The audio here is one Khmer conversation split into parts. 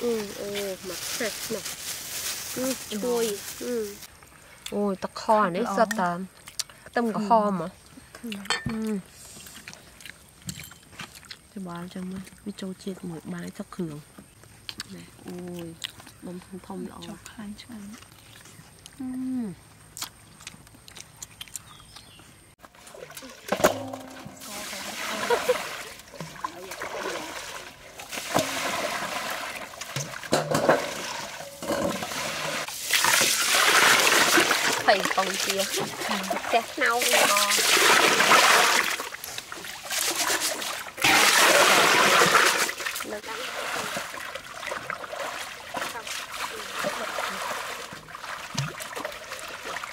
ừ ồ mặt sạch nè ừ chui ừ ôi ta kho này sao ta tâm cái kho mà ừ ច្បាស់អញ្ចឹងមើលវាចូលជាតិមួយបាយទឹកគ្រឿងនេះអូយដុំធំធំល្អខ្លាញ់ឆ្ងាញ់អឺ ភ័យបងជាផ្ទះខ្នៅវិញមកលើកឡើង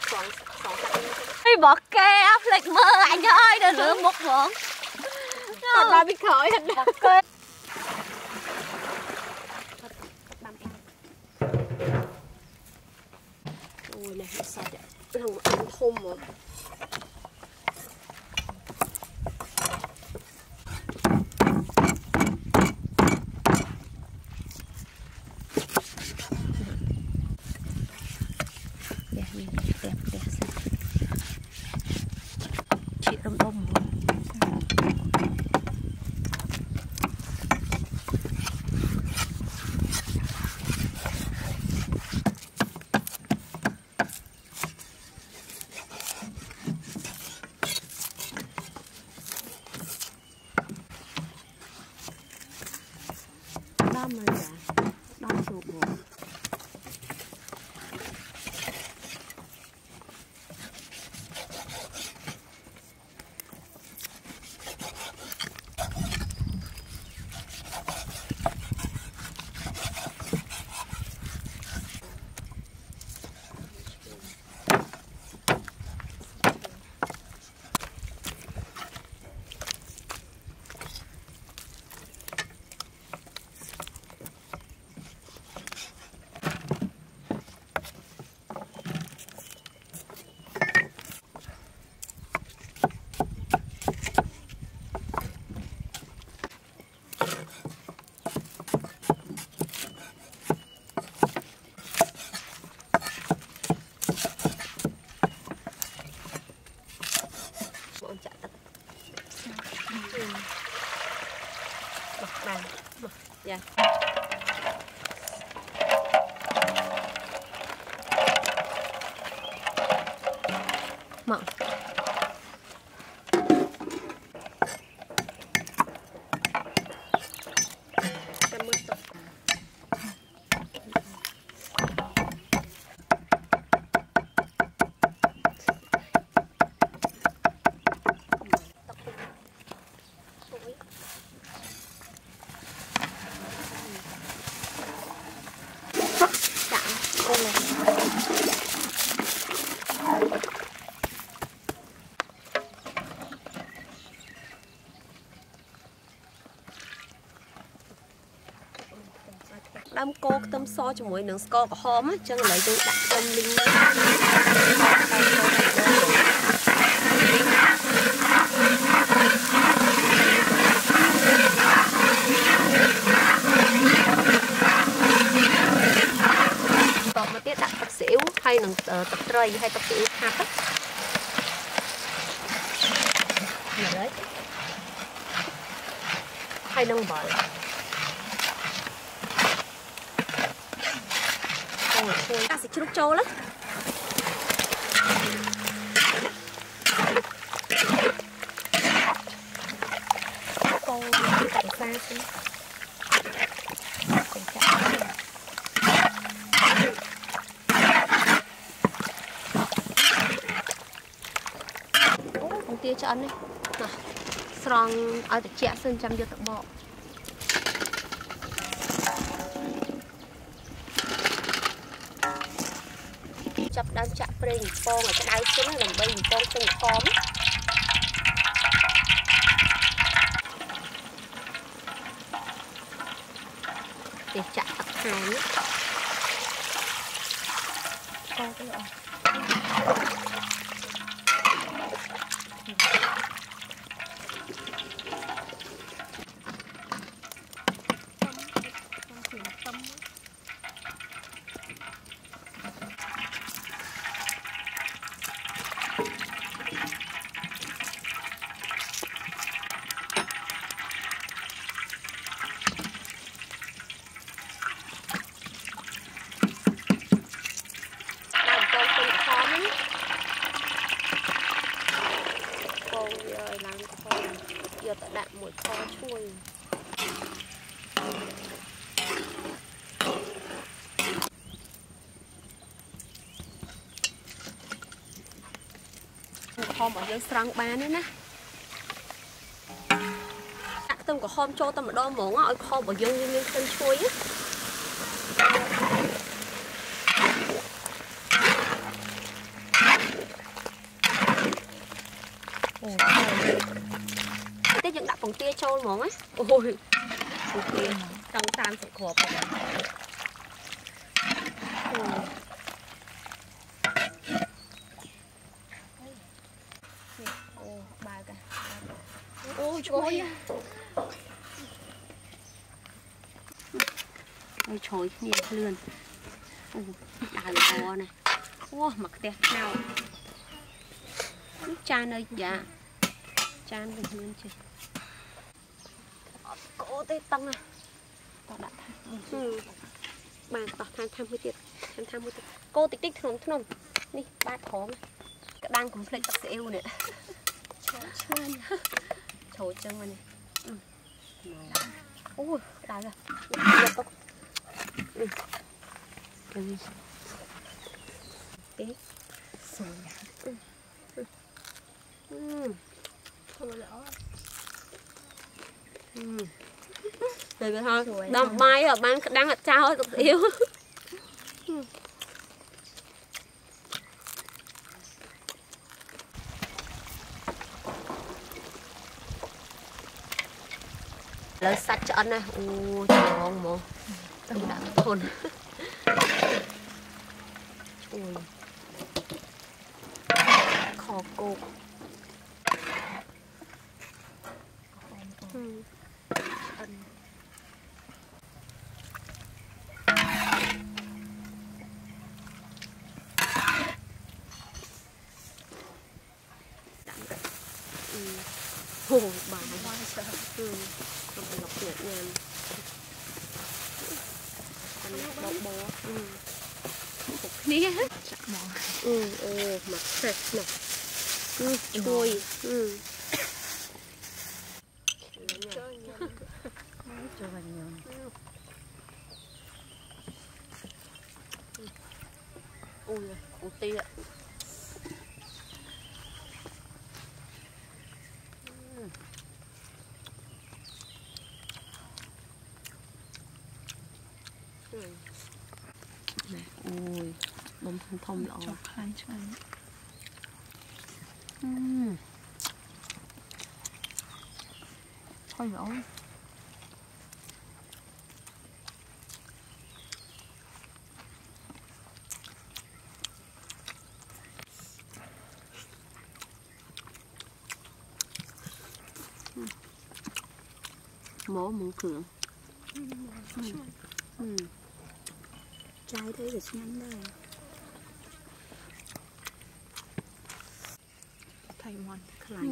សងសងសាច់ហីបោះកែអាផ្លេចមើលអញអើយដល់លើមុខហ្មង គាត់ដល់ពីក្រោយហ្នឹង បោះកែ អូយនេះសាច់ក្នុង អានធំហ្មងផ្ទះនេះផ្ទះផ្ទះសាច់ឈៀកដុំដុំហ្មង ដល់ម មកបានមកយ៉ាមកចាំមើលទឹកស្រួយចាក់អូន ដើមកោខ្ទឹមសជាមួយនឹងស្ករក្រហមអញ្ចឹងឥឡូវយើងដាក់ខ្ទឹមលីងនេះតបមកទៀតដាក់ទឹកស៊ីអ៊ីវហើយនឹង ទឹកត្រីហើយទឹកស៊ីអ៊ីវខាប់ហ្នឹងហើយហើយនឹងអំបិលអូយឈ្ងុយដាក់សាច់ជ្រូកចូលណាកូនតែសាស៊ីកូនចាក់អូបង្គា ឆ្អិននេះណាស្រង់ឲ្យត្រជាក់សិនចាំយកទៅបកចាប់ផ្ដើមចាក់ប្រេងបំពងឲ្យក្តៅសិនណាដើម្បីបំពងទឹកខំទេចាក់ទឹកខាងកោទៅអស់ ហ មរបស់យើងស្រង់បានទេណាដាក់ខ្ទឹមក្រហមចូលតែម្ដងហ្មងឲ្យខរបស់យើងមានក្លិនឈ្ងុយណាអូតែយើងដាក់ពងទាចូលហ្មងណាអូយពងទាចង់30គ្រាប់ហ្នឹងអូអូបើកអូ ឈ្ងុយអូយឈ្ងុយគ្នាលឿនអូដើរល្អណាស់អូមកផ្ទះខ្នោនេះចាននៅយ៉ាចានវិញលឿនចេះអត់កោទេតឹងណាតោះដាក់ថាបានតោះថាថាមួយទៀតថាថាមួយទៀតកោតិចតិចធ្នំធ្នំនេះបាតក្រមក្តាំងកំភ្លេចទឹកស្អ៊ីវនេះឈើឆ្ងាញ់ចូលចឹ ងមកនេះអូដល់ហើយយកទុកអឺនេះទេសួយអឺធ្វើល្អអឺតែវាថាដំបាយ ឲ្យបានក្តាំងអត់ចោលទឹកស្អ៊ីវលើសាច់ឆ្អិនណាអូច្រងហ្មងទៅដាក់ធន់ជួយខគោកហឹមឆ្អិនដាក់ទៅអឺហូបានបានច្រើន អឺខ្ញុំប្រឡប់ទៀតញ៉ាំអានេះបបអឺពុកគ្នាចាក់មកអឺអូមកសេះណាអឺជួយអឺ cho vào nhiều អូយអូទីអឺអូ យដុំធំធំល្អ cho khăn cho anh អឺថយល្អមកមកគ្រឿងអឺ trái ย้ายได้หรือฉันนั่งได้ไทมอนคลาย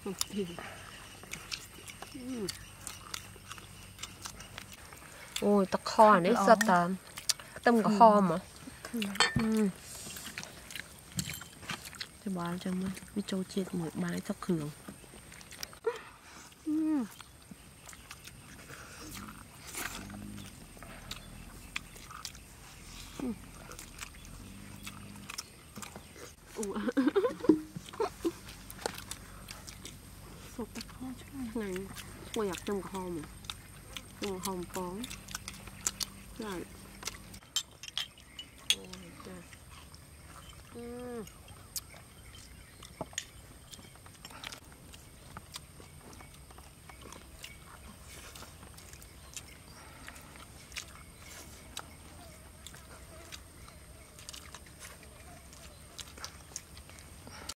โอุ้ยตะคอนี่สตาร์ตั้มกับคอมอะอืม ច្បាលចឹងមកវាចូលជាតិមួយបាយទឹកគ្រឿងអូសុបទឹកខ្លាំងឆ្ងាញ់ហ្នឹងជួយយកខ្ញុំក្រហមខ្ញុំក្រហមបងចា